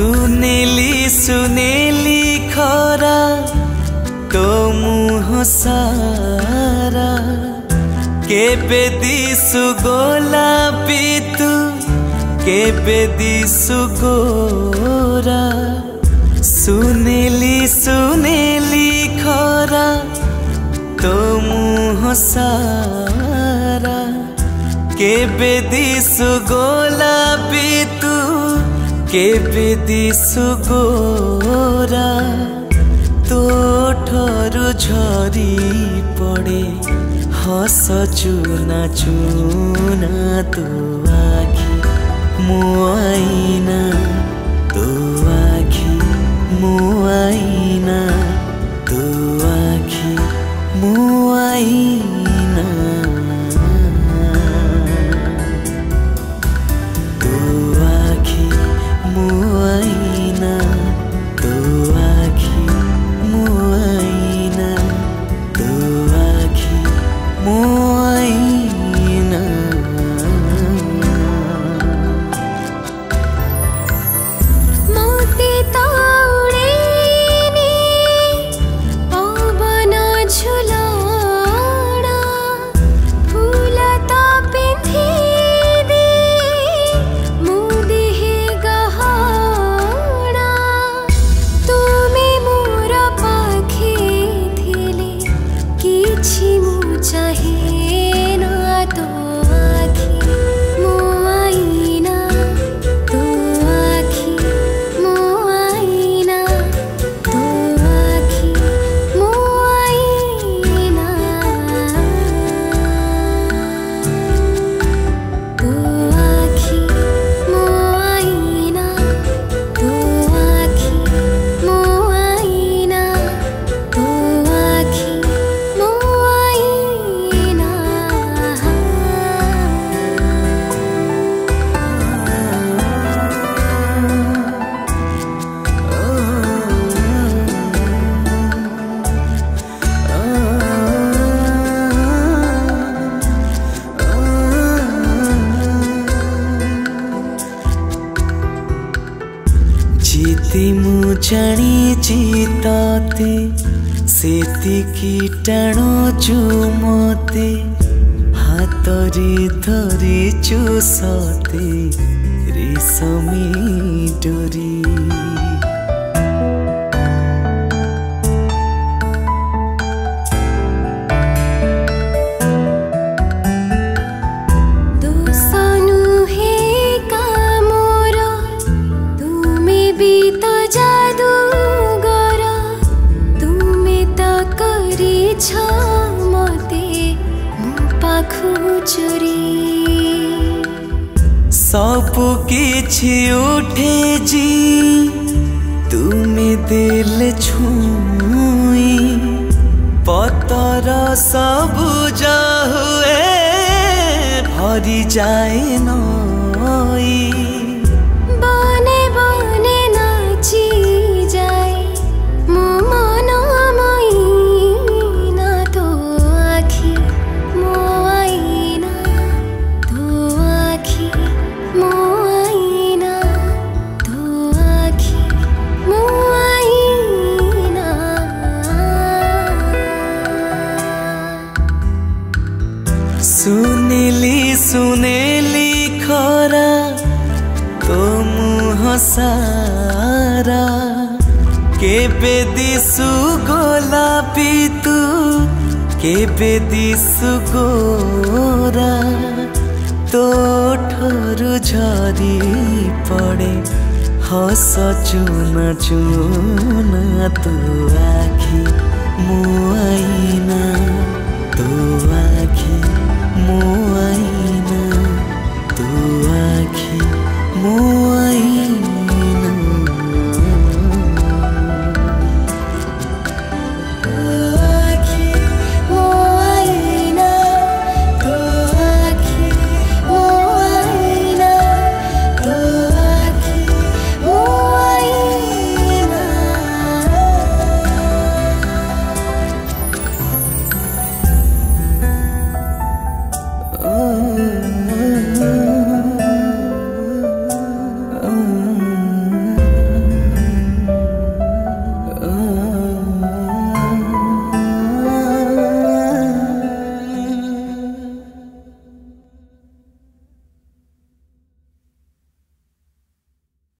सुनेली सुनेली खरा तो मुँह सारा के बेदीसु गोला पीतु के दिशु गोरा सुनेली सुनेली खरा तो मुँह सारा के बेदीसु गोला पीतु কেবে দিশু গোরা তোঠরু ঝরি পড়ে হস চুনা চুনা তো আখি মোর 下一。ଟାଣୁ ଜାଣିଛି ତତେ ସେତିକି ଟାଣୁଛୁ ମତେ ହାତରେ ଧରିଛୁ ସତେ ରେଶମୀ ଡୋରି দিয়েছ মতে পাখু চুরি সবু কিছু উঠেছি তুমি দিলে ছুঁই পতর সবুজ হুয়ে ভরি যায় নয় সারা কেবে দিশু গোলাপি তু কেবে দিশু গোরা তো ঠোরু ঝরি পড়ে হস চুনা চুনা তু আখি মুয়াই oh.